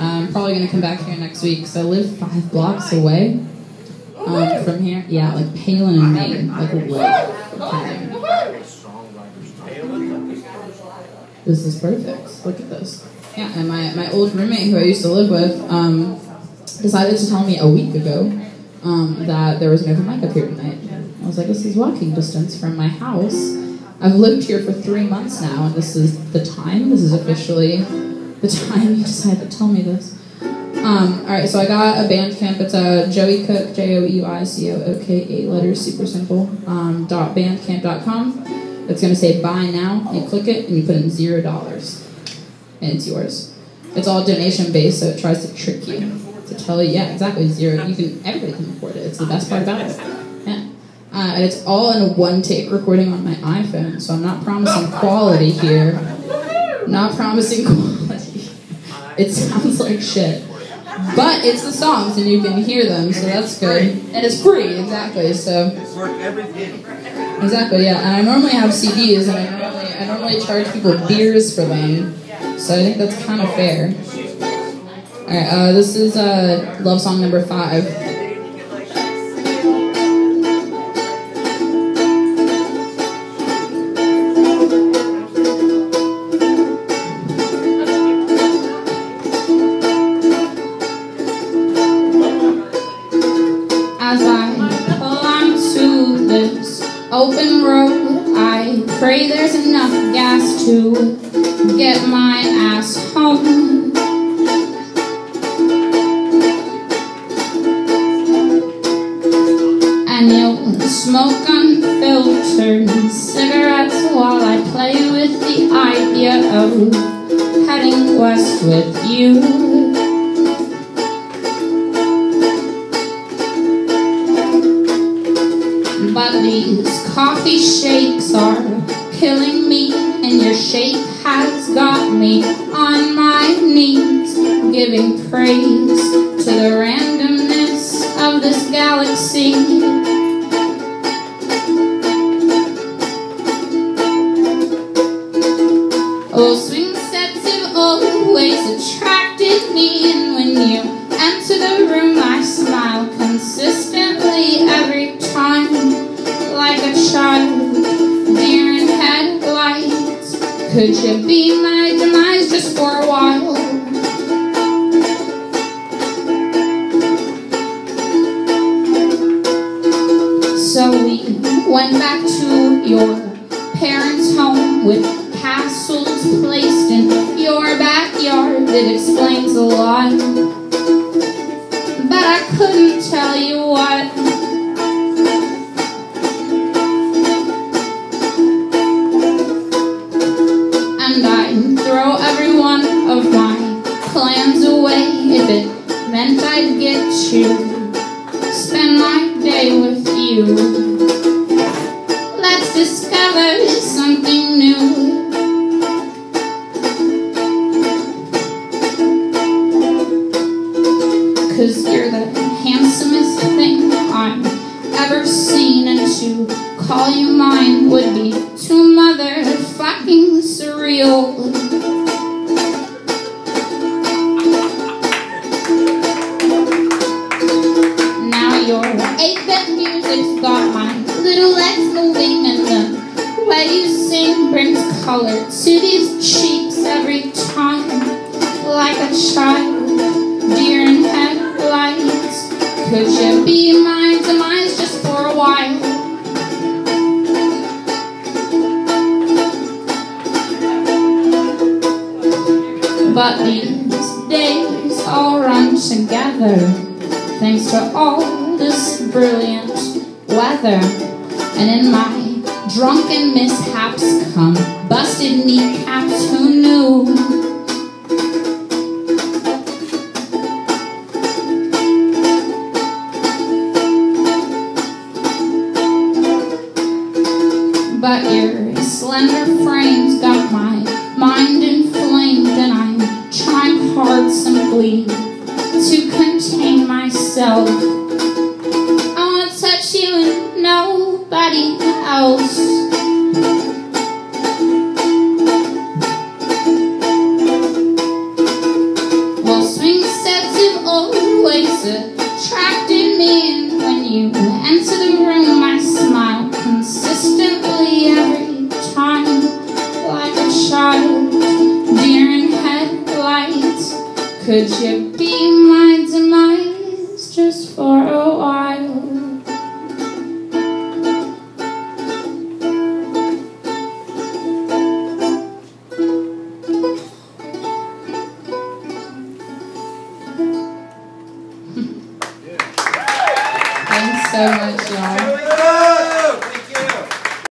I'm probably gonna come back here next week because I live five blocks away um, from here. Yeah, like Palin and Maine, like literally. This is perfect. Look at this. Yeah, and my, my old roommate who I used to live with um, decided to tell me a week ago um, that there was an open mic up here tonight. I was like, this is walking distance from my house. I've lived here for three months now, and this is the time. This is officially the time you decided to tell me this. Um, all right, so I got a Bandcamp. It's a Joey Cook, J O E Y C O O K, eight letters, super simple. Um, dot bandcamp.com. It's gonna say buy now. You click it and you put in zero dollars, and it's yours. It's all donation based, so it tries to trick you to tell you, yeah, exactly zero. You can everybody can afford it. It's the best part about it. Yeah. Uh, and it's all in a one take recording on my iPhone, so I'm not promising quality here. Not promising quality. It sounds like shit. But it's the songs and you can hear them, so that's good. And it's free, exactly. So Exactly, yeah. And I normally have CDs and I normally I normally charge people beers for them. So I think that's kind of fair. Alright, uh, this is uh, love song number five. Open road, I pray there's enough gas to get my ass home. And you'll smoke unfiltered cigarettes while I play with the idea of heading west with you. But these coffee shakes are killing me, and your shape has got me on my knees, giving praise to the randomness of this galaxy. Oh, swing sets have always attracted me, and when you enter the room, I smile consistently every child, deer in headlights. Could you be my demise just for a while? So we went back to your parents' home with castles placed in your backyard. It explains a lot, but I couldn't tell you what. Plans away if it meant I'd get you spend my day with you. Let's discover something new. Cause you're the handsomest thing I've ever seen, and to call you mine would be too motherfucking surreal. Color to these cheeks every time like a child, deer in headlights. Could you be my demise just for a while? But these days all run together thanks to all this brilliant weather. And in my drunken mishaps come? But your slender frame's got my mind inflamed, and I'm trying hard simply to contain myself. I wanna touch you and nobody else. Could you be my demise just for a while? Thanks so much, y'all.